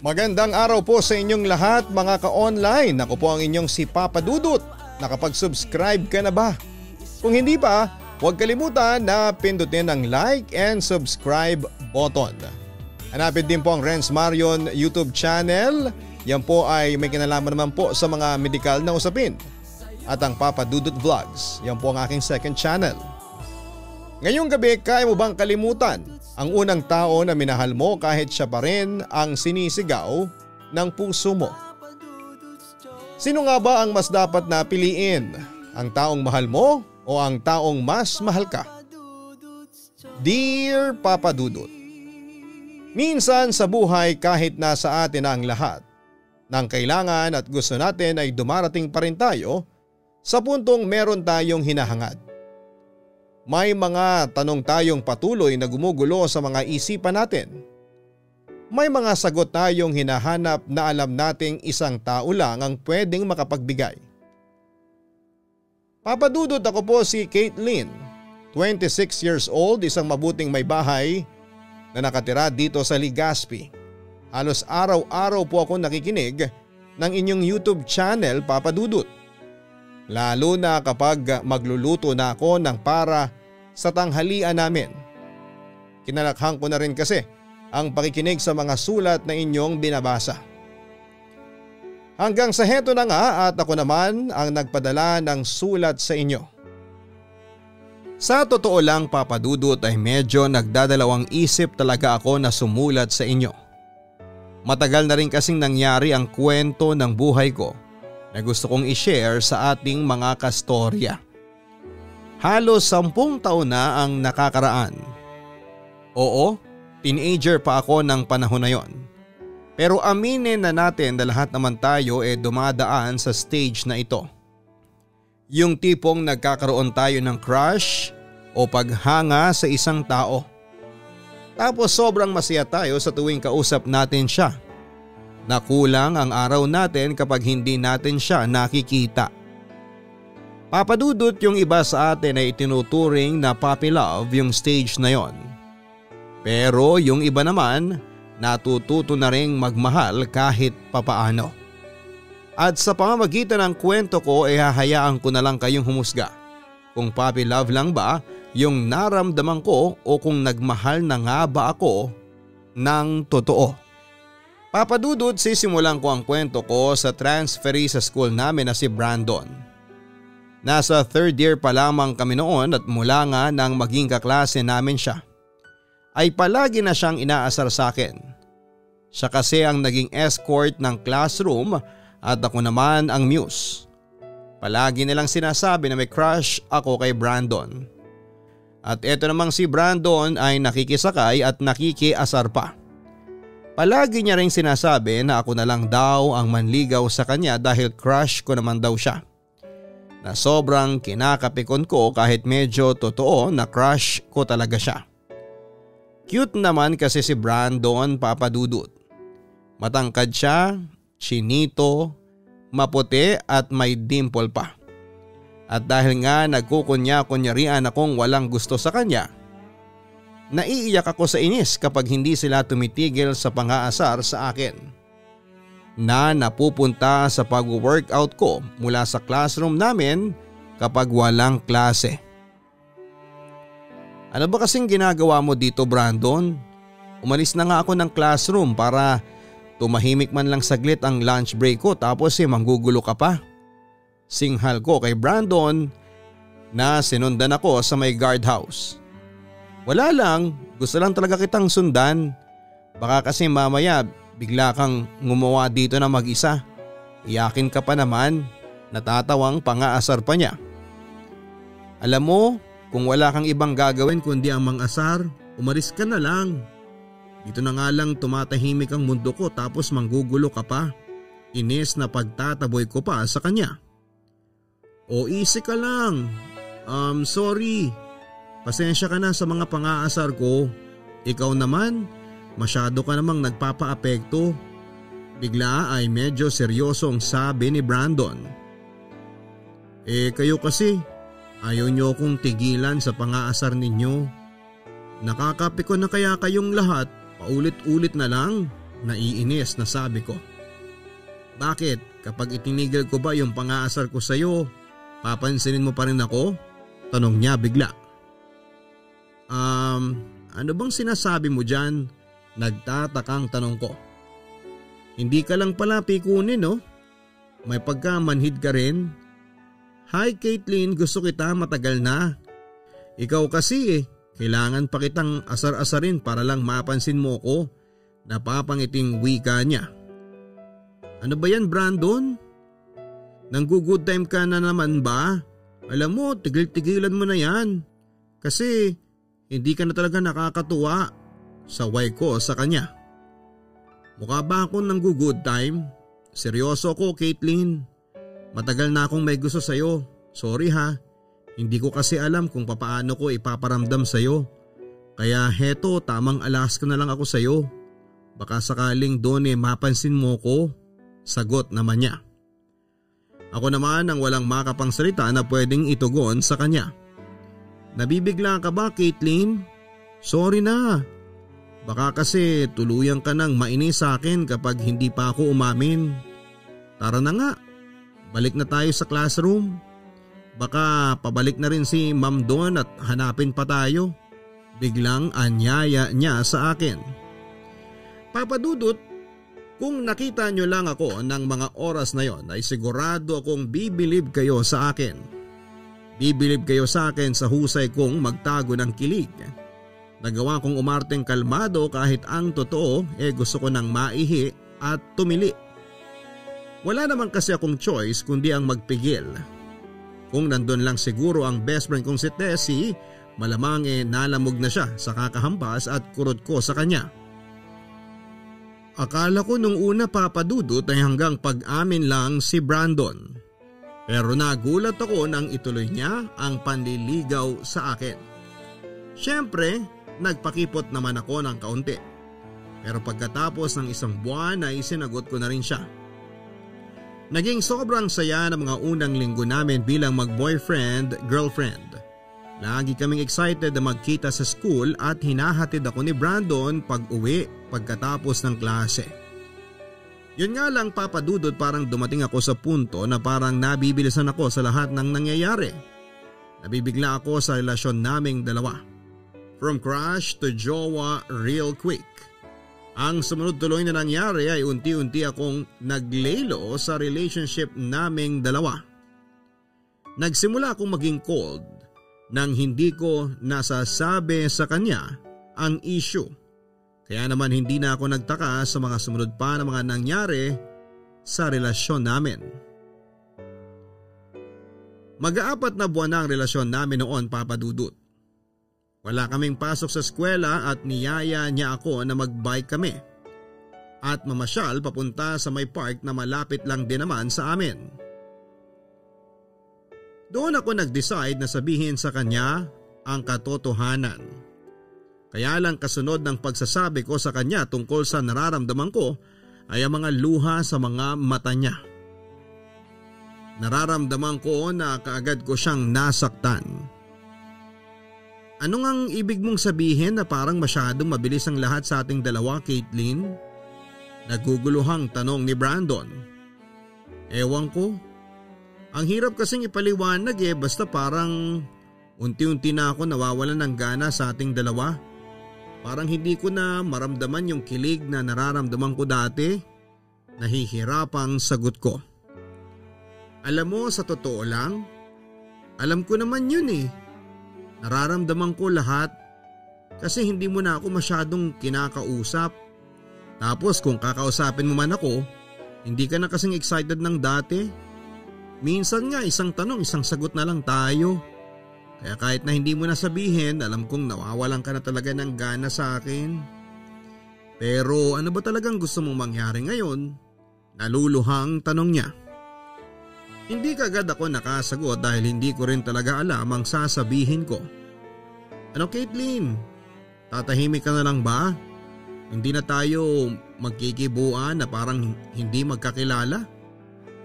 Magandang araw po sa inyong lahat mga ka-online. Ako po ang inyong si Papa Dudut. Nakapag-subscribe ka na ba? Kung hindi pa, huwag kalimutan na pindutin ang like and subscribe button. Hanapin din po ang Renz Marion YouTube channel. Yan po ay may kinalaman naman po sa mga medical na usapin. At ang Papa Dudut Vlogs. Yan po ang aking second channel. Ngayong gabi, kaya mo bang kalimutan ang unang tao na minahal mo kahit siya pa rin ang sinisigaw ng puso mo. Sino nga ba ang mas dapat na piliin? Ang taong mahal mo o ang taong mas mahal ka? Dear Papa Dudut, Minsan sa buhay kahit nasa atin ang lahat, nang kailangan at gusto natin ay dumarating pa rin tayo sa puntong meron tayong hinahangad. May mga tanong tayong patuloy na gumugulo sa mga isipan natin. May mga sagot tayong hinahanap na alam nating isang tao lang ang pwedeng makapagbigay. Papadudot ako po si Caitlin, 26 years old, isang mabuting may bahay na nakatira dito sa Ligaspi. Halos araw-araw po ako nakikinig ng inyong YouTube channel Papadudot. Lalo na kapag magluluto na ako ng para sa tanghalian namin. Kinalakhang ko na rin kasi ang pakikinig sa mga sulat na inyong binabasa. Hanggang sa heto na nga at ako naman ang nagpadala ng sulat sa inyo. Sa totoo lang papadudot ay medyo nagdadalawang isip talaga ako na sumulat sa inyo. Matagal na rin kasing nangyari ang kwento ng buhay ko na gusto kong i-share sa ating mga kastorya. Halos sampung taon na ang nakakaraan. Oo, teenager pa ako ng panahon na yon. Pero aminin na natin na lahat naman tayo e eh dumadaan sa stage na ito. Yung tipong nagkakaroon tayo ng crush o paghanga sa isang tao. Tapos sobrang masaya tayo sa tuwing kausap natin siya. Nakulang ang araw natin kapag hindi natin siya nakikita. Papadudot yung iba sa atin ay itinuturing na puppy love yung stage na yon. Pero yung iba naman natututo na ring magmahal kahit papaano. At sa pamamagitan ng kwento ko ay hahayaan ko na lang kayong humusga. Kung puppy love lang ba yung naramdaman ko o kung nagmahal na nga ba ako ng totoo. Papadudot sisimulan ko ang kwento ko sa transferee sa school namin na si Brandon. Nasa third year pa lamang kami noon at mula nga nang maging kaklase namin siya ay palagi na siyang inaasar sa akin. Siya kasi ang naging escort ng classroom at ako naman ang muse. Palagi nilang sinasabi na may crush ako kay Brandon. At eto namang si Brandon ay nakikisakay at nakikiasar pa. Palagi niya ring sinasabi na ako na lang daw ang manligaw sa kanya dahil crush ko naman daw siya na sobrang kinakapikon ko kahit medyo totoo na crush ko talaga siya. Cute naman kasi si Brandon papadudot. Matangkad siya, chinito, maputi at may dimple pa. At dahil nga nagkukunya-kunyarian akong walang gusto sa kanya, naiiyak ako sa inis kapag hindi sila tumitigil sa pangaasar sa akin na napupunta sa pag-workout ko mula sa classroom namin kapag walang klase. Ano ba kasing ginagawa mo dito Brandon? Umalis na nga ako ng classroom para tumahimik man lang saglit ang lunch break ko tapos eh manggugulo ka pa. Singhal ko kay Brandon na sinundan ako sa may guardhouse. Wala lang, gusto lang talaga kitang sundan. Baka kasi mamaya Bigla kang ngumawa dito na mag-isa. Iyakin ka pa naman. Natatawang pangaasar pa niya. Alam mo, kung wala kang ibang gagawin kundi ang mang-asar, umalis ka na lang. Dito na nga lang tumatahimik ang mundo ko tapos manggugulo ka pa. Inis na pagtataboy ko pa sa kanya. O easy ka lang. Um, sorry. Pasensya ka na sa mga pangaasar ko. Ikaw naman, Masyado ka namang nagpapaapekto. Bigla ay medyo seryosong sabi ni Brandon. Eh kayo kasi, ayaw niyo akong tigilan sa pangaasar ninyo. Nakakapiko na kaya kayong lahat, paulit-ulit na lang. Naiinis na sabi ko. Bakit kapag itinigil ko ba yung pangaasar ko sa'yo, papansinin mo pa rin ako? Tanong niya bigla. Um, ano bang sinasabi mo dyan? Nagtatakang tanong ko. Hindi ka lang pala pikunin no? May pagkamanhid ka rin. Hi Caitlin, gusto kita matagal na. Ikaw kasi eh, kailangan pa kitang asar-asarin para lang mapansin mo ko. Napapangiting wika niya. Ano ba yan Brandon? Nang good time ka na naman ba? Alam mo, tigil-tigilan mo na yan. Kasi hindi ka na talaga nakakatuwa. Saway ko sa kanya. Mukha ba akong nang good time? Seryoso ko, Caitlin. Matagal na akong may gusto sa'yo. Sorry ha. Hindi ko kasi alam kung papaano ko ipaparamdam sa'yo. Kaya heto, tamang alas ka na lang ako sa'yo. Baka sakaling doon eh mapansin mo ko. Sagot naman niya. Ako naman ang walang makapang salita na pwedeng itugon sa kanya. Nabibigla ka ba Caitlin? Sorry na. Baka kasi tuluyan ka nang mainis sa akin kapag hindi pa ako umamin. Tara na nga, balik na tayo sa classroom. Baka pabalik na rin si ma'am doon at hanapin pa tayo. Biglang anyaya niya sa akin. Papadudot, kung nakita nyo lang ako ng mga oras na yon ay sigurado akong bibilib kayo sa akin. Bibilib kayo sa akin sa husay kong magtago ng kilig. Nagawa kong umarteng kalmado kahit ang totoo eh gusto ko nang maihi at tumili. Wala naman kasi akong choice kundi ang magpigil. Kung nandun lang siguro ang best friend kong si Tessie, malamang eh nalamog na siya sa kakahampas at kurot ko sa kanya. Akala ko nung una papadudot ay hanggang pag-amin lang si Brandon. Pero nagulat ako nang ituloy niya ang panliligaw sa akin. Siyempre, nagpakipot naman ako ng kaunti. Pero pagkatapos ng isang buwan ay sinagot ko na rin siya. Naging sobrang saya ng mga unang linggo namin bilang mag-boyfriend-girlfriend. Lagi kaming excited na magkita sa school at hinahatid ako ni Brandon pag uwi pagkatapos ng klase. Yun nga lang papadudod parang dumating ako sa punto na parang nabibilisan ako sa lahat ng nangyayari. Nabibigla ako sa relasyon naming dalawa. From crush to jowa real quick. Ang sumunod tuloy na nangyari ay unti-unti akong naglelo sa relationship naming dalawa. Nagsimula akong maging cold nang hindi ko nasasabi sa kanya ang issue. Kaya naman hindi na ako nagtaka sa mga sumunod pa na mga nangyari sa relasyon namin. Mag-aapat na buwan na ang relasyon namin noon papadudot. Wala kaming pasok sa eskwela at niyaya niya ako na magbike kami. At mamasyal papunta sa may park na malapit lang din naman sa amin. Doon ako nag-decide na sabihin sa kanya ang katotohanan. Kaya lang kasunod ng pagsasabi ko sa kanya tungkol sa nararamdaman ko ay ang mga luha sa mga mata niya. Nararamdaman ko na kaagad ko siyang nasaktan. Ano ngang ibig mong sabihin na parang masyadong mabilis ang lahat sa ating dalawa, Caitlin? Naguguluhang tanong ni Brandon. Ewan ko, ang hirap kasing ipaliwanag eh basta parang unti-unti na ako nawawalan ng gana sa ating dalawa. Parang hindi ko na maramdaman yung kilig na nararamdaman ko dati. Nahihirapang sagot ko. Alam mo sa totoo lang, alam ko naman yun eh. Nararamdaman ko lahat kasi hindi mo na ako masyadong kinakausap. Tapos kung kakausapin mo man ako, hindi ka na kasing excited ng dati. Minsan nga isang tanong isang sagot na lang tayo. Kaya kahit na hindi mo na sabihin, alam kong nawawalan ka na talaga ng gana sa akin. Pero ano ba talagang gusto mong mangyari ngayon? Naluluhang tanong niya. Hindi kagad ako nakasagot dahil hindi ko rin talaga alam ang sasabihin ko. Ano Caitlin? Tatahimik ka na lang ba? Hindi na tayo magkikibuan na parang hindi magkakilala?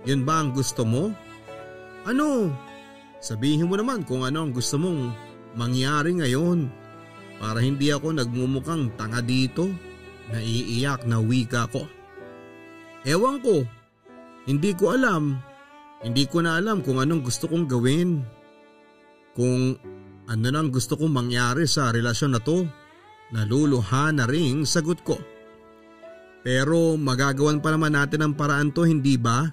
Yun ba ang gusto mo? Ano? Sabihin mo naman kung ano ang gusto mong mangyari ngayon para hindi ako nagmumukhang tanga dito. Naiiyak na wika ko. Ewan ko, hindi ko alam. Hindi ko na alam kung anong gusto kong gawin. Kung ano nang gusto kong mangyari sa relasyon na to. Naluluha na ring sagot ko. Pero magagawan pa naman natin ang paraan to hindi ba?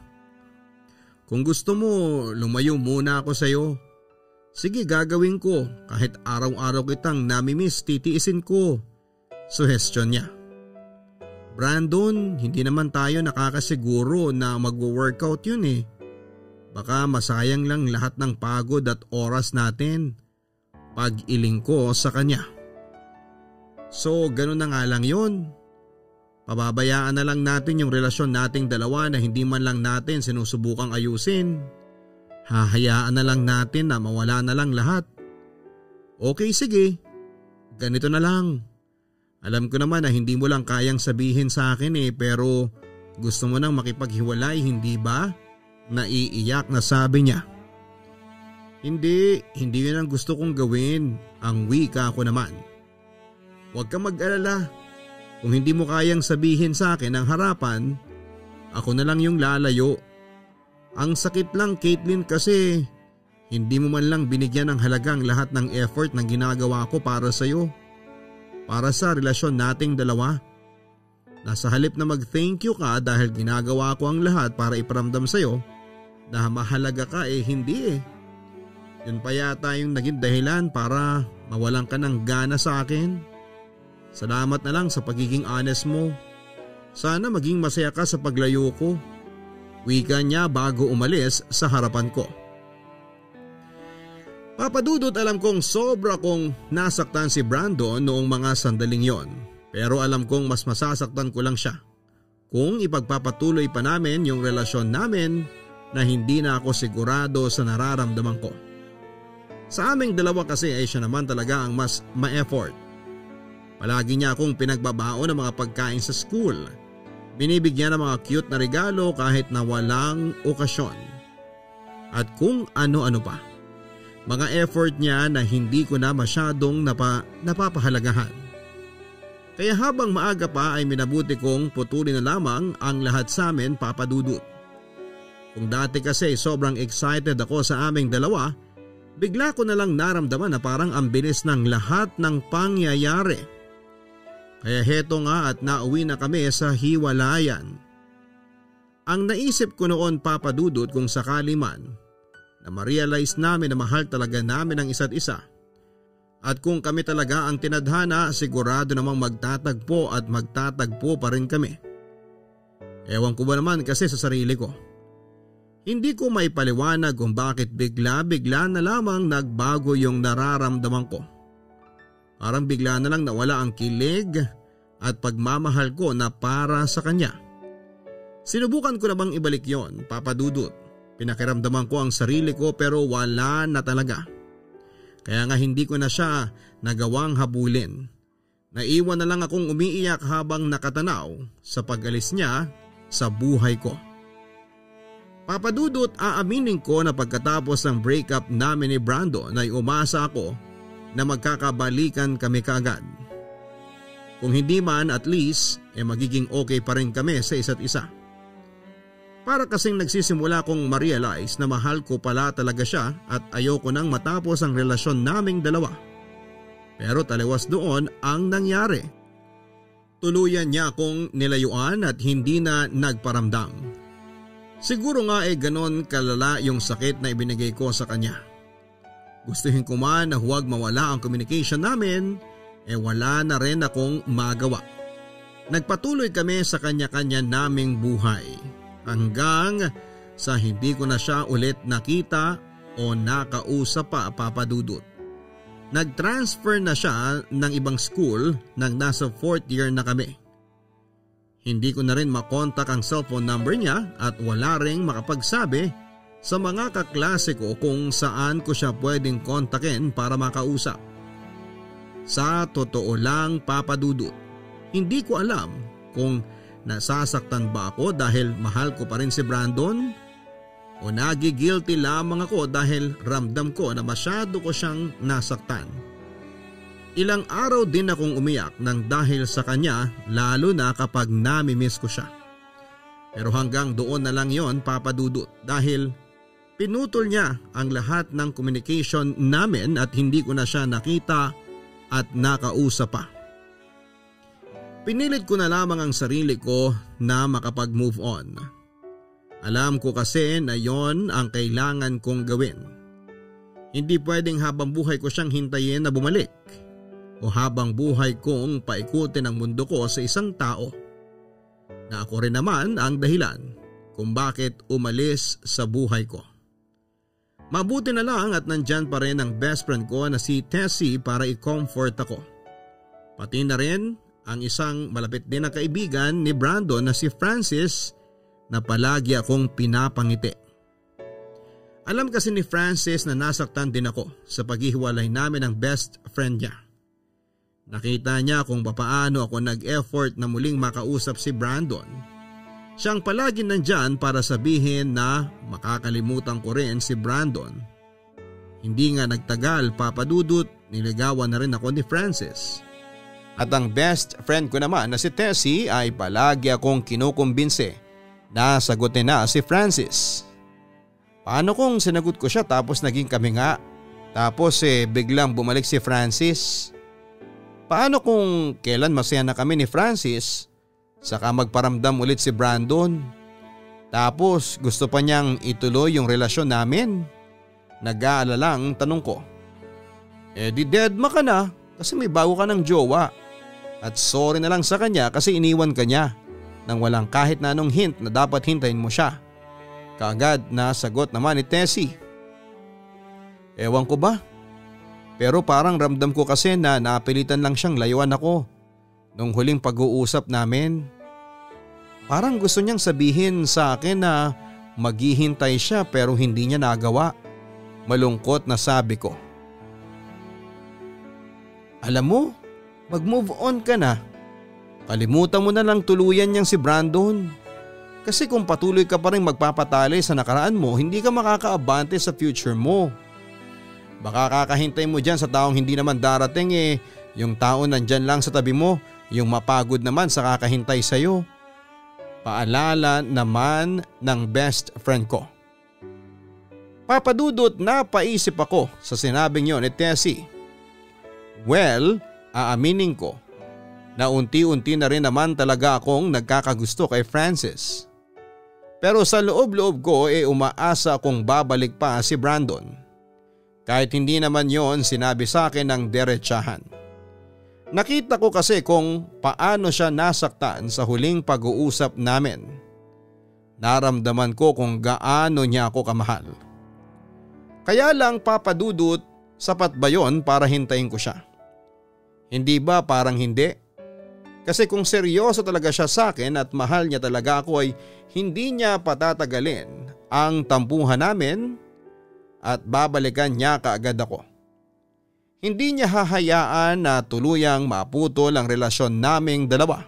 Kung gusto mo, lumayo muna ako sa iyo. Sige gagawin ko kahit araw-araw kitang namimiss titiisin ko. Suhestyon niya. Brandon, hindi naman tayo nakakasiguro na magwo-workout yun eh. Baka masayang lang lahat ng pagod at oras natin. Pag-iling ko sa kanya. So ganun na nga lang yun. Pababayaan na lang natin yung relasyon nating dalawa na hindi man lang natin sinusubukang ayusin. Hahayaan na lang natin na mawala na lang lahat. Okay sige, ganito na lang. Alam ko naman na hindi mo lang kayang sabihin sa akin eh pero gusto mo nang makipaghiwalay hindi ba? Naiiyak na sabi niya. Hindi, hindi yun ang gusto kong gawin. Ang wika ko naman. Huwag kang mag-alala. Kung hindi mo kayang sabihin sa akin ang harapan, ako na lang yung lalayo. Ang sakit lang Caitlin kasi hindi mo man lang binigyan ng halagang lahat ng effort na ginagawa ko para sa iyo. Para sa relasyon nating dalawa. Nasa halip na mag-thank you ka dahil ginagawa ko ang lahat para iparamdam sa iyo na mahalaga ka eh hindi eh. Yun pa yata yung naging dahilan para mawalan ka ng gana sa akin. Salamat na lang sa pagiging honest mo. Sana maging masaya ka sa paglayo ko. Wika niya bago umalis sa harapan ko. Papadudot alam kong sobra kong nasaktan si Brandon noong mga sandaling yon. Pero alam kong mas masasaktan ko lang siya. Kung ipagpapatuloy pa namin yung relasyon namin na hindi na ako sigurado sa nararamdaman ko. Sa aming dalawa kasi ay siya naman talaga ang mas ma-effort Palagi niya akong pinagbabaon ng mga pagkain sa school. Binibigyan ng mga cute na regalo kahit na walang okasyon. At kung ano-ano pa. Mga effort niya na hindi ko na masyadong napa, napapahalagahan. Kaya habang maaga pa ay minabuti kong putulin na lamang ang lahat sa amin papadudot. Kung dati kasi sobrang excited ako sa aming dalawa, bigla ko na lang naramdaman na parang ang bilis ng lahat ng pangyayari. Kaya heto nga at nauwi na kami sa hiwalayan. Ang naisip ko noon papadudot kung sakali man na ma-realize namin na mahal talaga namin ang isa't isa. At kung kami talaga ang tinadhana sigurado namang magtatagpo at magtatagpo pa rin kami. Ewan ko ba naman kasi sa sarili ko. Hindi ko may paliwanag kung bakit bigla-bigla na lamang nagbago yung nararamdaman ko. Parang bigla na lang nawala ang kilig at pagmamahal ko na para sa kanya. Sinubukan ko na bang ibalik yon, Papa Dudut. Pinakiramdaman ko ang sarili ko pero wala na talaga. Kaya nga hindi ko na siya nagawang habulin. Naiwan na lang akong umiiyak habang nakatanaw sa pag-alis niya sa buhay ko. Papadudot aaminin ko na pagkatapos ng breakup namin ni Brandon ay umasa ako na magkakabalikan kami kaagad. Kung hindi man at least eh magiging okay pa rin kami sa isa't isa. Para kasing nagsisimula kong ma-realize na mahal ko pala talaga siya at ayoko nang matapos ang relasyon naming dalawa. Pero taliwas doon ang nangyari. Tuluyan niya akong nilayuan at hindi na nagparamdam. Siguro nga eh ganon kalala yung sakit na ibinigay ko sa kanya. Gustuhin ko man na huwag mawala ang communication namin, eh wala na rin akong magawa. Nagpatuloy kami sa kanya-kanya naming buhay hanggang sa hindi ko na siya ulit nakita o nakausap pa papadudot. Nag-transfer na siya ng ibang school nang nasa 4th year na kami. Hindi ko na rin makontak ang cellphone number niya at wala ring makapagsabi sa mga kaklase ko kung saan ko siya pwedeng kontakin para makausap. Sa totoo lang papadudot, hindi ko alam kung nasasaktan ba ako dahil mahal ko pa rin si Brandon o nagigilty lamang ako dahil ramdam ko na masyado ko siyang nasaktan. Ilang araw din akong umiyak nang dahil sa kanya lalo na kapag nami-miss ko siya. Pero hanggang doon na lang yon papadudot dahil pinutol niya ang lahat ng communication namin at hindi ko na siya nakita at nakausap pa. Pinilit ko na lamang ang sarili ko na makapag-move on. Alam ko kasi na yon ang kailangan kong gawin. Hindi pwedeng habang buhay ko siyang hintayin na bumalik o habang buhay kong paikutin ang mundo ko sa isang tao na ako rin naman ang dahilan kung bakit umalis sa buhay ko. Mabuti na lang at nandyan pa rin ang best friend ko na si Tessie para i-comfort ako. Pati na rin ang isang malapit din na kaibigan ni Brandon na si Francis na palagi akong pinapangiti. Alam kasi ni Francis na nasaktan din ako sa paghihiwalay namin ng best friend niya. Nakita niya kung papaano ako nag-effort na muling makausap si Brandon. Siyang palagi nandyan para sabihin na makakalimutan ko rin si Brandon. Hindi nga nagtagal papadudot, niligawan na rin ako ni Francis. At ang best friend ko naman na si Tessie ay palagi akong kinukumbinse na sagutin na si Francis. Paano kung sinagot ko siya tapos naging kami nga? Tapos eh biglang bumalik si Francis? Paano kung kailan masaya na kami ni Francis saka magparamdam ulit si Brandon? Tapos gusto pa niyang ituloy yung relasyon namin? Nag-aalala ang tanong ko. Eh di dead ma ka na kasi may bago ka ng jowa. At sorry na lang sa kanya kasi iniwan ka niya nang walang kahit na anong hint na dapat hintayin mo siya. Kaagad na sagot naman ni Tessie. Ewan ko ba pero parang ramdam ko kasi na napilitan lang siyang layuan ako nung huling pag-uusap namin. Parang gusto niyang sabihin sa akin na maghihintay siya pero hindi niya nagawa. Malungkot na sabi ko. Alam mo, mag-move on ka na. Kalimutan mo na lang tuluyan niyang si Brandon. Kasi kung patuloy ka pa rin magpapatali sa nakaraan mo, hindi ka makakaabante sa future mo. Baka kakahintay mo dyan sa taong hindi naman darating eh, yung tao nandyan lang sa tabi mo, yung mapagod naman sa kakahintay sa'yo. Paalala naman ng best friend ko. Papadudot na paisip ako sa sinabing yon ni Tessie. Well, aaminin ko na unti-unti na rin naman talaga akong nagkakagusto kay Francis. Pero sa loob-loob ko e eh, umaasa akong babalik pa si Brandon. Kahit hindi naman yon sinabi sa akin ng derechahan. Nakita ko kasi kung paano siya nasaktan sa huling pag-uusap namin. Naramdaman ko kung gaano niya ako kamahal. Kaya lang papadudot, sapat ba yon para hintayin ko siya? Hindi ba parang hindi? Kasi kung seryoso talaga siya sa akin at mahal niya talaga ako ay hindi niya patatagalin ang tampuhan namin at babalikan niya kaagad ako. Hindi niya hahayaan na tuluyang maputol ang relasyon naming dalawa.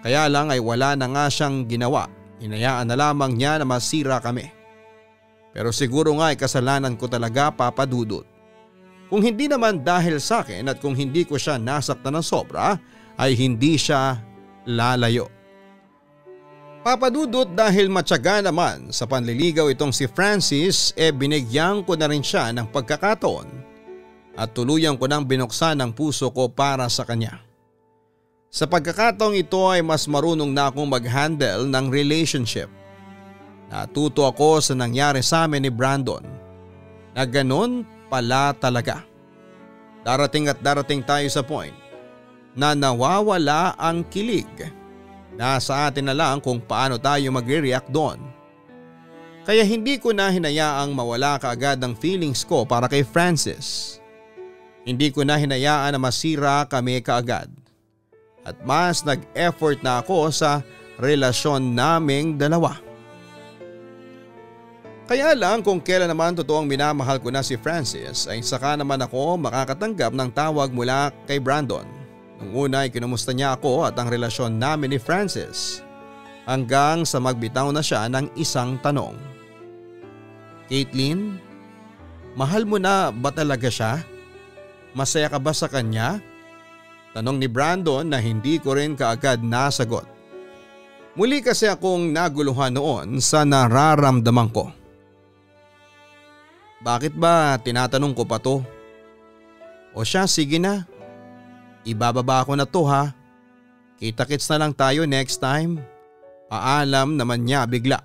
Kaya lang ay wala na nga siyang ginawa. Hinayaan na lamang niya na masira kami. Pero siguro nga ay kasalanan ko talaga papadudot. Kung hindi naman dahil sa akin at kung hindi ko siya nasaktan ng sobra ay hindi siya lalayo. Papadudot dahil matyaga naman sa panliligaw itong si Francis e eh binigyan ko na rin siya ng pagkakataon at tuluyan ko nang binuksan ang puso ko para sa kanya. Sa pagkakataong ito ay mas marunong na akong mag-handle ng relationship. Natuto ako sa nangyari sa amin ni Brandon na ganun pala talaga. Darating at darating tayo sa point na nawawala ang kilig Nasa atin na lang kung paano tayo magre-react doon. Kaya hindi ko na hinayaang mawala kaagad ang feelings ko para kay Francis. Hindi ko na hinayaan na masira kami kaagad. At mas nag-effort na ako sa relasyon naming dalawa. Kaya lang kung kailan naman totoong minamahal ko na si Francis ay saka naman ako makakatanggap ng tawag mula kay Brandon. Nung una ay kinumusta niya ako at ang relasyon namin ni Francis hanggang sa magbitaw na siya ng isang tanong. Caitlin, mahal mo na ba talaga siya? Masaya ka ba sa kanya? Tanong ni Brandon na hindi ko rin kaagad nasagot. Muli kasi akong naguluhan noon sa nararamdaman ko. Bakit ba tinatanong ko pa to? O siya sige na. Ibababa ko na to ha. Kita-kits na lang tayo next time. Paalam naman niya bigla.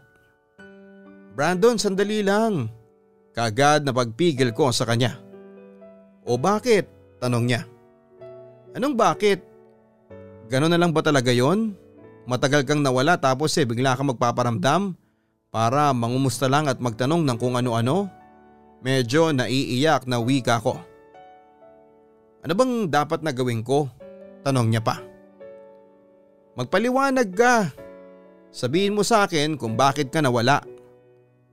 Brandon sandali lang. Kagad na pagpigil ko sa kanya. O bakit? Tanong niya. Anong bakit? Ganon na lang ba talaga yon? Matagal kang nawala tapos eh bigla kang magpaparamdam para mangumusta lang at magtanong ng kung ano-ano? Medyo naiiyak na wika ko. Ano bang dapat na gawin ko? Tanong niya pa. Magpaliwanag ka. Sabihin mo sa akin kung bakit ka nawala.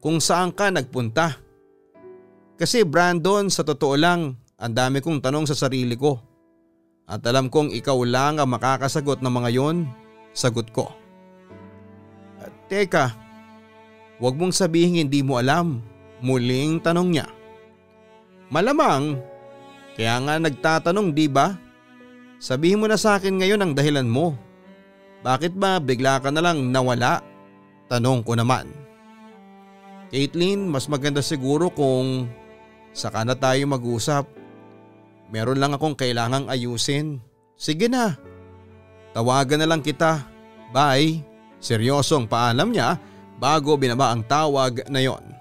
Kung saan ka nagpunta. Kasi Brandon sa totoo lang ang dami kong tanong sa sarili ko. At alam kong ikaw lang ang makakasagot ng mga yon, sagot ko. At teka, huwag mong sabihin hindi mo alam, muling tanong niya. Malamang, kaya nga nagtatanong di ba? Sabihin mo na sa akin ngayon ang dahilan mo. Bakit ba bigla ka na lang nawala? Tanong ko naman. Caitlin, mas maganda siguro kung saka na tayo mag-usap. Meron lang akong kailangang ayusin. Sige na. Tawagan na lang kita. Bye. Seryosong paalam niya bago binaba ang tawag na yon.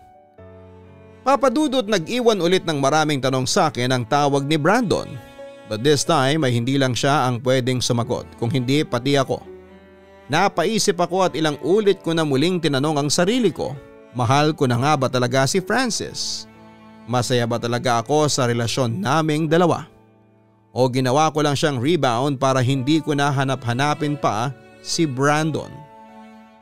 Papadudot nag-iwan ulit ng maraming tanong sa akin ang tawag ni Brandon. But this time ay hindi lang siya ang pwedeng sumagot kung hindi pati ako. Napaisip ako at ilang ulit ko na muling tinanong ang sarili ko, mahal ko na nga ba talaga si Francis? Masaya ba talaga ako sa relasyon naming dalawa? O ginawa ko lang siyang rebound para hindi ko na hanap-hanapin pa si Brandon?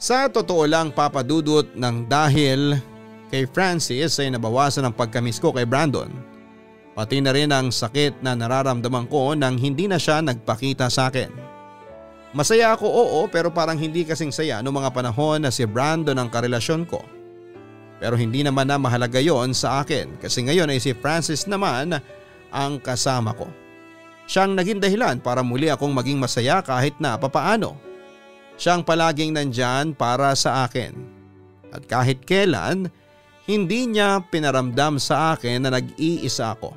Sa totoo lang papadudot ng dahil kay Francis ay nabawasan ang pagkamis ko kay Brandon. Pati na rin ang sakit na nararamdaman ko nang hindi na siya nagpakita sa akin. Masaya ako oo pero parang hindi kasing saya noong mga panahon na si Brandon ang karelasyon ko. Pero hindi naman na mahalaga yon sa akin kasi ngayon ay si Francis naman ang kasama ko. Siyang naging dahilan para muli akong maging masaya kahit na papaano. Siyang palaging nandyan para sa akin. At kahit kailan, hindi niya pinaramdam sa akin na nag-iisa ako.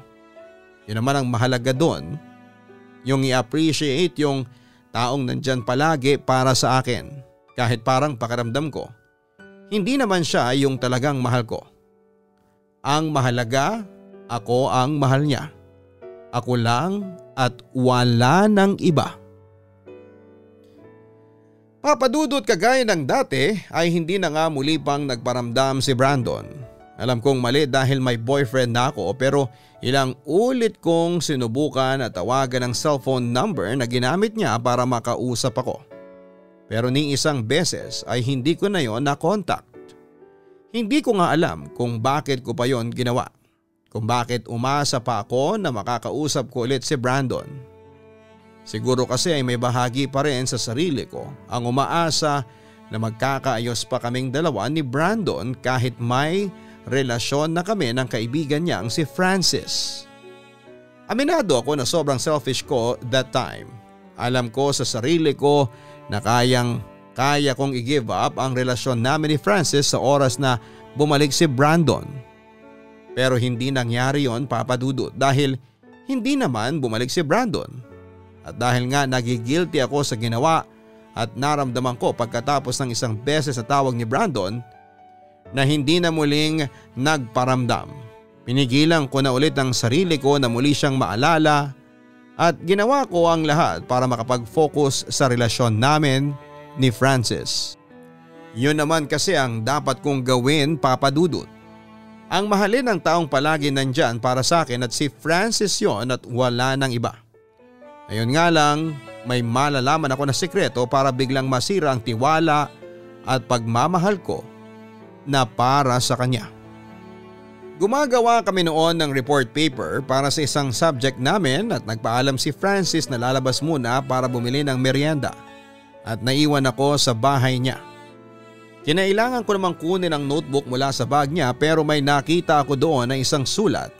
Yun naman ang mahalaga doon. Yung i-appreciate yung taong nandyan palagi para sa akin. Kahit parang pakaramdam ko hindi naman siya yung talagang mahal ko. Ang mahalaga, ako ang mahal niya. Ako lang at wala ng iba. Papadudot kagaya ng dati ay hindi na nga muli pang nagparamdam si Brandon. Alam kong mali dahil may boyfriend na ako pero ilang ulit kong sinubukan at tawagan ng cellphone number na ginamit niya para makausap ako. Pero ni isang beses ay hindi ko na yon na-contact. Hindi ko nga alam kung bakit ko pa yon ginawa. Kung bakit umasa pa ako na makakausap ko ulit si Brandon. Siguro kasi ay may bahagi pa rin sa sarili ko ang umaasa na magkakaayos pa kaming dalawa ni Brandon kahit may relasyon na kami ng kaibigan niyang si Francis. Aminado ako na sobrang selfish ko that time. Alam ko sa sarili ko na kayang kaya kong i-give up ang relasyon namin ni Francis sa oras na bumalik si Brandon. Pero hindi nangyari yon papadudot dahil hindi naman bumalik si Brandon. At dahil nga nagigilty ako sa ginawa at naramdaman ko pagkatapos ng isang beses sa tawag ni Brandon na hindi na muling nagparamdam. Pinigilan ko na ulit ang sarili ko na muli siyang maalala at ginawa ko ang lahat para makapag-focus sa relasyon namin ni Francis. Yun naman kasi ang dapat kong gawin papadudot. Ang mahalin ng taong palagi nandyan para sa akin at si Francis yon at wala nang iba. Ayun nga lang, may malalaman ako na sikreto para biglang masira ang tiwala at pagmamahal ko na para sa kanya. Gumagawa kami noon ng report paper para sa isang subject namin at nagpaalam si Francis na lalabas muna para bumili ng merienda at naiwan ako sa bahay niya. Kinailangan ko namang kunin ang notebook mula sa bag niya pero may nakita ako doon na isang sulat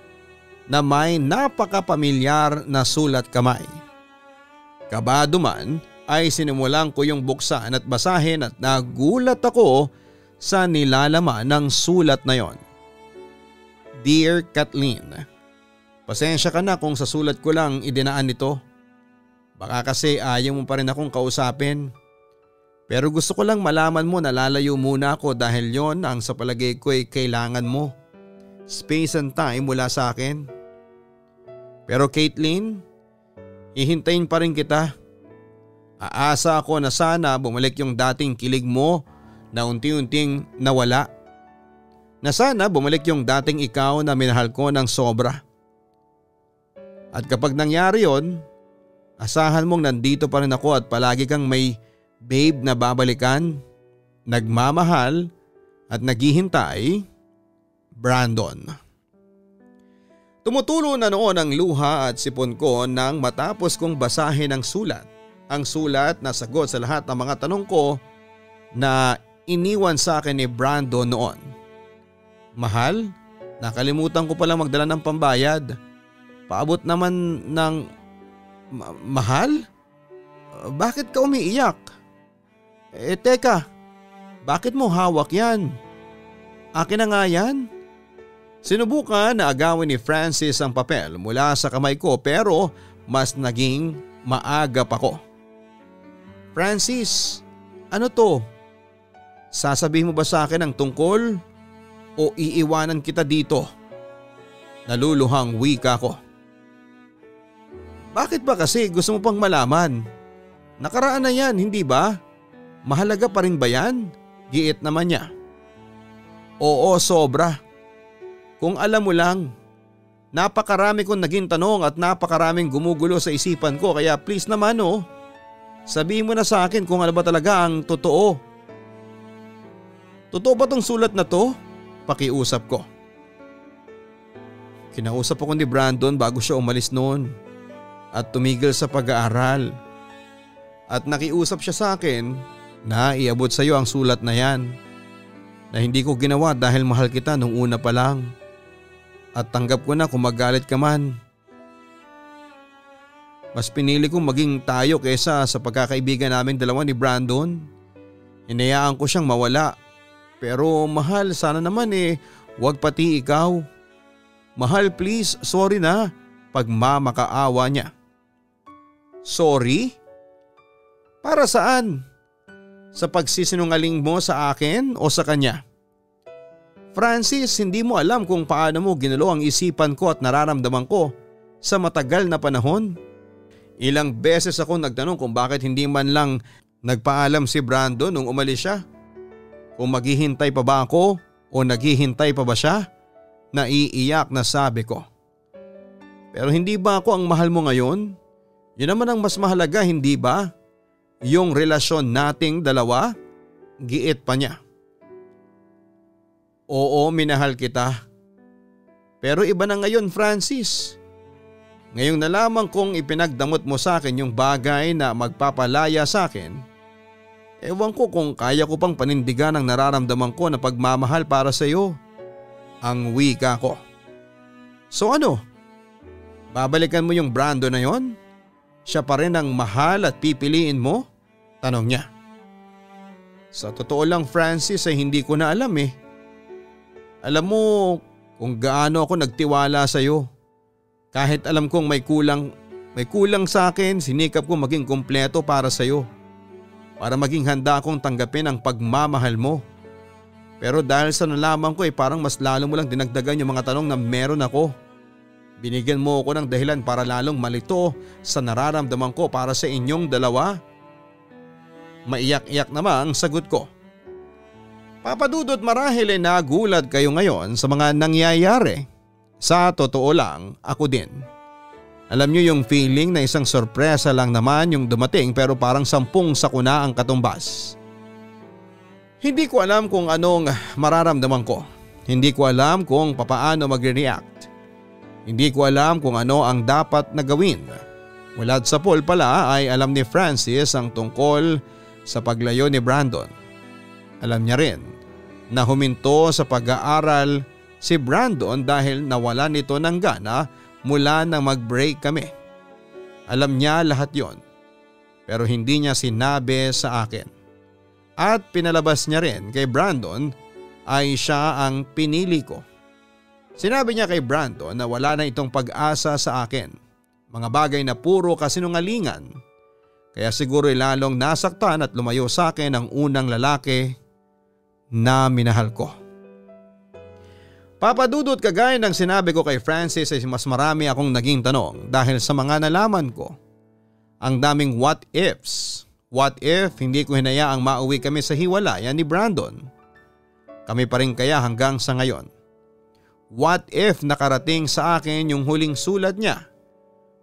na may napakapamilyar na sulat kamay. Kabado man ay sinimulan ko yung buksan at basahin at nagulat ako sa nilalaman ng sulat na yon. Dear Kathleen, Pasensya ka na kung sa sulat ko lang idinaan nito. Baka kasi ayaw mo pa rin akong kausapin. Pero gusto ko lang malaman mo na lalayo muna ako dahil yon ang sa palagay ko ay kailangan mo. Space and time mula sa akin. Pero Caitlin, hihintayin pa rin kita. Aasa ako na sana bumalik yung dating kilig mo na unti-unting nawala. Na sana bumalik yung dating ikaw na minahal ko ng sobra. At kapag nangyari yon, asahan mong nandito pa rin ako at palagi kang may babe na babalikan, nagmamahal at naghihintay, Brandon. Tumutulo na noon ang luha at sipon ko nang matapos kong basahin ang sulat. Ang sulat na sagot sa lahat ng mga tanong ko na iniwan sa akin ni Brandon noon. Mahal, nakalimutan ko palang magdala ng pambayad. Paabot naman ng ma- mahal? Bakit ka umiiyak? Eh teka, bakit mo hawak yan? Akin na nga yan? Sinubukan na agawin ni Francis ang papel mula sa kamay ko pero mas naging maagap ako. Francis, ano to? Sasabihin mo ba sa akin ang tungkol o iiwanan kita dito? Naluluhang wika ko. Bakit ba kasi gusto mo pang malaman? Nakaraan na yan, hindi ba? Mahalaga pa rin ba yan? Giit naman niya. Oo, sobra. Kung alam mo lang, napakarami kong naging tanong at napakaraming gumugulo sa isipan ko kaya please naman oh, sabihin mo na sa akin kung ano ba talaga ang totoo. Totoo ba tong sulat na to? Pakiusap ko. Kinausap ako ni Brandon bago siya umalis noon at tumigil sa pag-aaral. At nakiusap siya sa akin na iabot sa iyo ang sulat na yan na hindi ko ginawa dahil mahal kita nung una pa lang. At tanggap ko na kung magalit ka man. Mas pinili kong maging tayo kesa sa pagkakaibigan namin dalawa ni Brandon. Inayaan ko siyang mawala. Pero mahal sana naman eh, wag pati ikaw. Mahal please, sorry na. Pagmamakaawa niya. Sorry? Para saan? Sa pagsisinungaling mo sa akin o sa kanya? Francis, hindi mo alam kung paano mo ginulo ang isipan ko at nararamdaman ko sa matagal na panahon. Ilang beses ako nagtanong kung bakit hindi man lang nagpaalam si Brando nung umalis siya. Kung maghihintay pa ba ako o naghihintay pa ba siya? Naiiyak na sabi ko. Pero hindi ba ako ang mahal mo ngayon? Yun naman ang mas mahalaga hindi ba? Yung relasyon nating dalawa? Giit pa niya. Oo, minahal kita. Pero iba na ngayon Francis. Ngayong nalaman kong ipinagdamot mo sa akin yung bagay na magpapalaya sa akin, ewan ko kung kaya ko pang panindigan ang nararamdaman ko na pagmamahal para sa iyo. Ang wika ko. So ano? Babalikan mo yung brando na yon? siya pa rin ang mahal at pipiliin mo? Tanong niya. Sa totoo lang Francis ay hindi ko na alam eh. Alam mo kung gaano ako nagtiwala sa iyo. Kahit alam kong may kulang, may kulang sa akin, sinikap ko maging kumpleto para sa iyo. Para maging handa akong tanggapin ang pagmamahal mo. Pero dahil sa nalaman ko ay eh, parang mas lalo mo lang dinagdagan yung mga tanong na meron ako. Binigyan mo ako ng dahilan para lalong malito sa nararamdaman ko para sa inyong dalawa. Maiyak-iyak naman ang sagot ko. Papadudot marahil ay nagulat kayo ngayon sa mga nangyayari. Sa totoo lang, ako din. Alam niyo yung feeling na isang sorpresa lang naman yung dumating pero parang sampung sakuna ang katumbas. Hindi ko alam kung anong mararamdaman ko. Hindi ko alam kung papaano magre-react. Hindi ko alam kung ano ang dapat na gawin. Mula sa poll pala ay alam ni Francis ang tungkol sa paglayo ni Brandon. Alam niya rin na huminto sa pag-aaral si Brandon dahil nawala nito ng gana mula nang mag-break kami. Alam niya lahat yon pero hindi niya sinabi sa akin. At pinalabas niya rin kay Brandon ay siya ang pinili ko. Sinabi niya kay Brandon na wala na itong pag-asa sa akin. Mga bagay na puro kasinungalingan. Kaya siguro lalong nasaktan at lumayo sa akin ang unang lalaki na minahal ko. Papadudot kagaya ng sinabi ko kay Francis ay mas marami akong naging tanong dahil sa mga nalaman ko. Ang daming what ifs. What if hindi ko hinayaang mauwi kami sa hiwalayan ni Brandon? Kami pa rin kaya hanggang sa ngayon. What if nakarating sa akin yung huling sulat niya?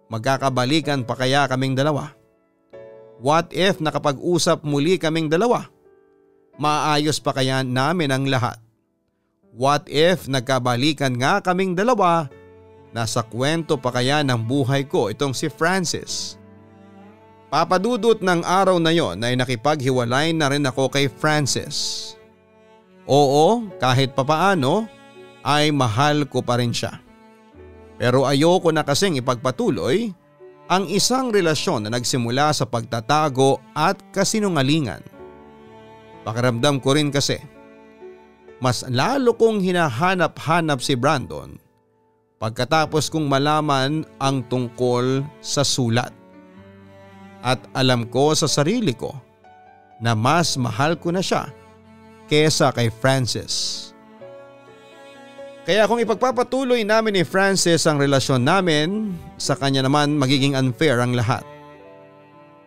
Magkakabalikan pa kaya kaming dalawa? What if nakapag-usap muli kaming dalawa? Maayos pa kaya namin ang lahat? What if nagkabalikan nga kaming dalawa? Nasa kwento pa kaya ng buhay ko itong si Francis. Papadudot ng araw na yon ay nakipaghiwalay na rin ako kay Francis. Oo, kahit papaano ay mahal ko pa rin siya. Pero ayoko na kasing ipagpatuloy ang isang relasyon na nagsimula sa pagtatago at kasinungalingan. Pakiramdam ko rin kasi mas lalo kong hinahanap-hanap si Brandon pagkatapos kong malaman ang tungkol sa sulat. At alam ko sa sarili ko na mas mahal ko na siya kesa kay Francis. Kaya kung ipagpapatuloy namin ni Francis ang relasyon namin, sa kanya naman magiging unfair ang lahat.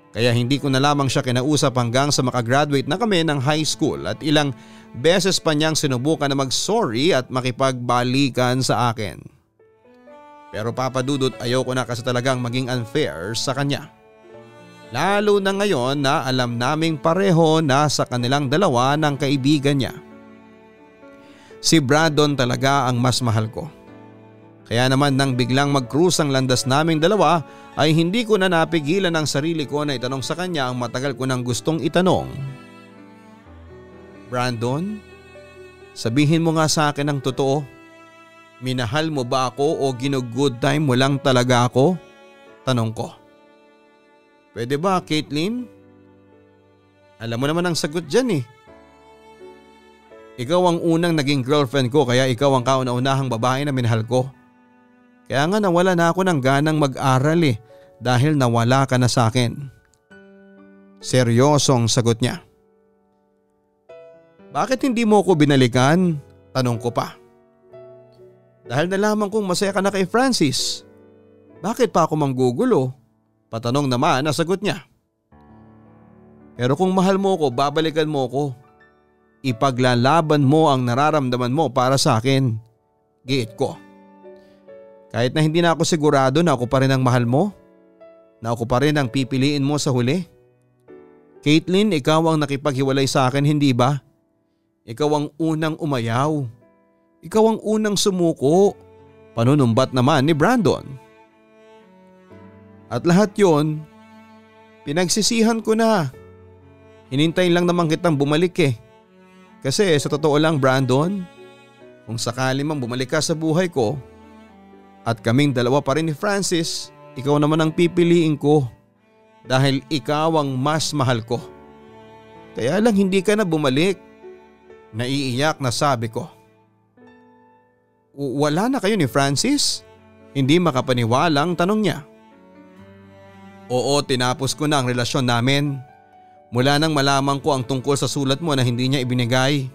Kaya hindi ko na lamang siya kinausap hanggang sa makagraduate na kami ng high school at ilang beses pa niyang sinubukan na mag-sorry at makipagbalikan sa akin. Pero papadudot ayoko na kasi talagang maging unfair sa kanya. Lalo na ngayon na alam naming pareho na sa kanilang dalawa ng kaibigan niya. Si Brandon talaga ang mas mahal ko. Kaya naman nang biglang mag-cruise ang landas naming dalawa ay hindi ko na napigilan ang sarili ko na itanong sa kanya ang matagal ko nang gustong itanong. Brandon, sabihin mo nga sa akin ang totoo. Minahal mo ba ako o ginug-good time mo lang talaga ako? Tanong ko. Pwede ba, Caitlin? Alam mo naman ang sagot dyan eh. Ikaw ang unang naging girlfriend ko kaya ikaw ang kauna-unahang babae na minahal ko. Kaya nga nawala na ako ng ganang mag-aral eh dahil nawala ka na sa akin. Seryosong sagot niya. Bakit hindi mo ko binalikan? Tanong ko pa. Dahil nalaman kong masaya ka na kay Francis. Bakit pa ako manggugulo? Patanong naman na sagot niya. Pero kung mahal mo ko, babalikan mo ko. Ipaglalaban mo ang nararamdaman mo para sa akin. Giit ko. Kahit na hindi na ako sigurado na ako pa rin ang mahal mo, na ako pa rin ang pipiliin mo sa huli. Caitlin, ikaw ang nakipaghiwalay sa akin, hindi ba? Ikaw ang unang umayaw. Ikaw ang unang sumuko. Panunumbat naman ni Brandon. At lahat yon, pinagsisihan ko na. Hinintay lang naman kitang bumalik eh. Kasi sa totoo lang Brandon, kung sakali mang bumalik ka sa buhay ko, at kaming dalawa pa rin ni Francis, ikaw naman ang pipiliin ko dahil ikaw ang mas mahal ko. Kaya lang hindi ka na bumalik. Naiiyak na sabi ko. Wala na kayo ni Francis? Hindi makapaniwalang tanong niya. Oo tinapos ko na ang relasyon namin. Mula nang malaman ko ang tungkol sa sulat mo na hindi niya ibinigay.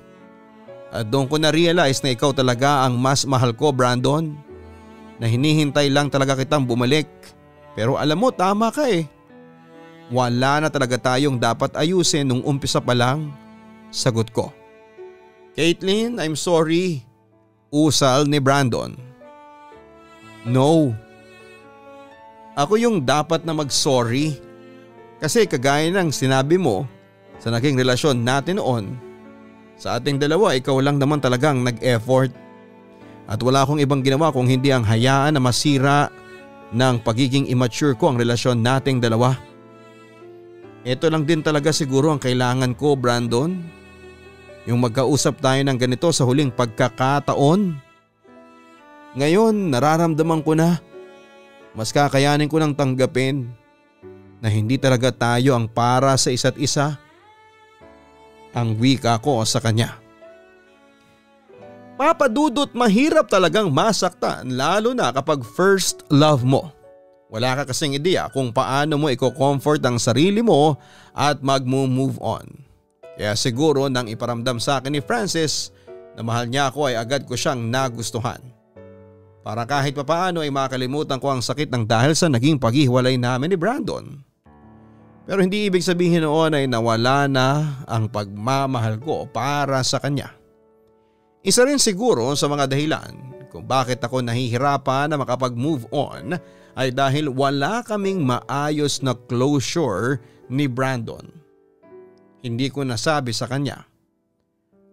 At doon ko na realize na ikaw talaga ang mas mahal ko Brandon. Na hinihintay lang talaga kitang bumalik. Pero alam mo tama ka eh. Wala na talaga tayong dapat ayusin nung umpisa pa lang. Sagot ko. Caitlin, I'm sorry. Usal ni Brandon. No. Ako yung dapat na mag-sorry. Kasi kagaya ng sinabi mo sa naging relasyon natin noon, sa ating dalawa ikaw lang naman talagang nag-effort. At wala akong ibang ginawa kung hindi ang hayaan na masira ng pagiging immature ko ang relasyon nating dalawa. Ito lang din talaga siguro ang kailangan ko Brandon. Yung magkausap tayo ng ganito sa huling pagkakataon Ngayon nararamdaman ko na mas kakayanin ko nang tanggapin na hindi talaga tayo ang para sa isa't isa. Ang wika ko sa kanya. Papadudot mahirap talagang masaktan lalo na kapag first love mo. Wala ka kasing ideya kung paano mo i-comfort ang sarili mo at mag-move on. Kaya siguro nang iparamdam sa akin ni Francis na mahal niya ako ay agad ko siyang nagustuhan. Para kahit papaano ay makalimutan ko ang sakit ng dahil sa naging paghiwalay namin ni Brandon. Pero hindi ibig sabihin noon ay nawala na ang pagmamahal ko para sa kanya. Isa rin siguro sa mga dahilan kung bakit ako nahihirapan na makapag-move on ay dahil wala kaming maayos na closure ni Brandon. Hindi ko nasabi sa kanya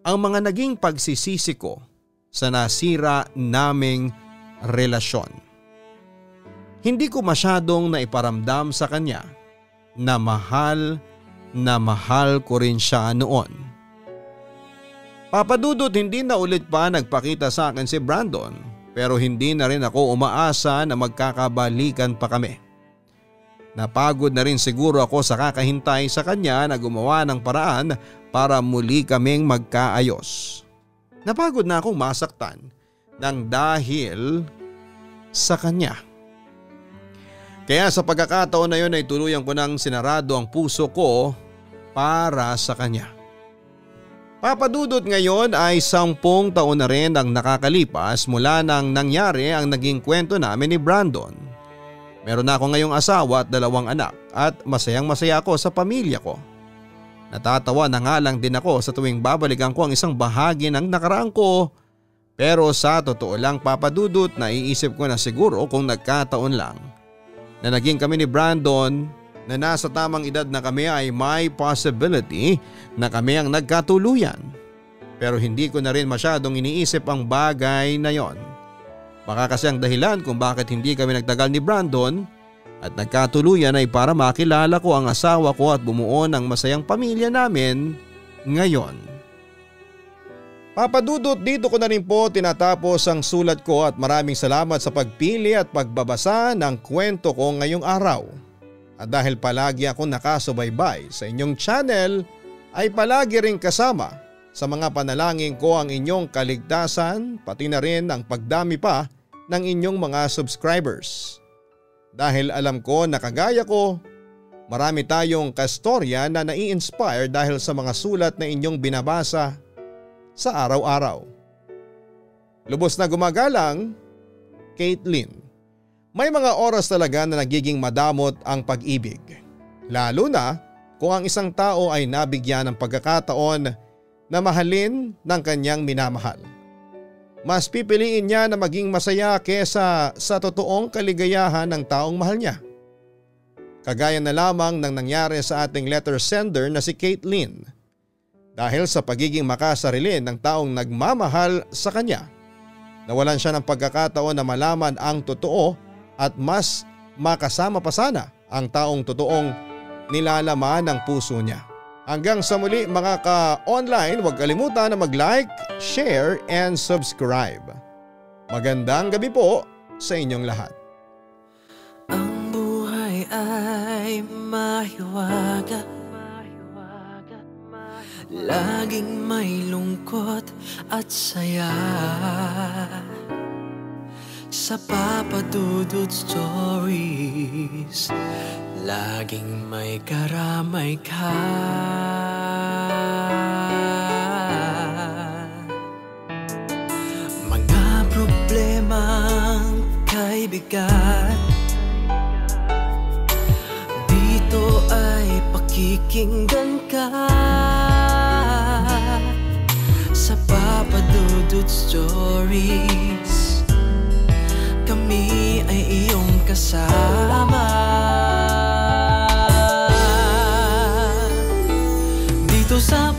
ang mga naging pagsisisi ko sa nasira naming relasyon. Hindi ko masyadong naiparamdam sa kanya na mahal na mahal ko rin siya noon. Papadudot hindi na ulit pa nagpakita sa akin si Brandon pero hindi na rin ako umaasa na magkakabalikan pa kami. Napagod na rin siguro ako sa kakahintay sa kanya na gumawa ng paraan para muli kaming magkaayos. Napagod na akong masaktan ng dahil sa kanya. Kaya sa pagkakataon na yun ay tuluyan ko nang sinarado ang puso ko para sa kanya. Papadudot ngayon ay sampung taon na rin ang nakakalipas mula nang nangyari ang naging kwento namin ni Brandon. Meron na ako ngayong asawa at dalawang anak at masayang masaya ako sa pamilya ko. Natatawa na nga lang din ako sa tuwing babalikan ko ang isang bahagi ng nakaraan ko pero sa totoo lang papadudot naiisip ko na siguro kung nagkataon lang na naging kami ni Brandon na nasa tamang edad na kami ay may possibility na kami ang nagkatuluyan. Pero hindi ko na rin masyadong iniisip ang bagay na yon. Baka kasi ang dahilan kung bakit hindi kami nagtagal ni Brandon at nagkatuluyan ay para makilala ko ang asawa ko at bumuo ng masayang pamilya namin ngayon. Papadudot dito ko na rin po tinatapos ang sulat ko at maraming salamat sa pagpili at pagbabasa ng kwento ko ngayong araw. At dahil palagi ako nakasubaybay sa inyong channel ay palagi rin kasama sa mga panalangin ko ang inyong kaligtasan pati na rin ang pagdami pa ng inyong mga subscribers. Dahil alam ko na kagaya ko, marami tayong kastorya na nai-inspire dahil sa mga sulat na inyong binabasa sa araw-araw. Lubos na gumagalang, Caitlin. May mga oras talaga na nagiging madamot ang pag-ibig. Lalo na kung ang isang tao ay nabigyan ng pagkakataon na mahalin ng kanyang minamahal. Mas pipiliin niya na maging masaya kesa sa totoong kaligayahan ng taong mahal niya. Kagaya na lamang ng nangyari sa ating letter sender na si Caitlin dahil sa pagiging makasarili ng taong nagmamahal sa kanya. Nawalan siya ng pagkakataon na malaman ang totoo at mas makasama pa sana ang taong totoong nilalaman ng puso niya. Hanggang sa muli mga ka-online, huwag kalimutan na mag-like, share and subscribe. Magandang gabi po sa inyong lahat. Ang buhay ay mahiwaga Laging may lungkot at saya Sa papadudod stories. Laging may karamay ka. Mga problemang kaibigan. Dito ay pakikinggan ka. Papadudod stories Kami ay iyong kasama. Dito sa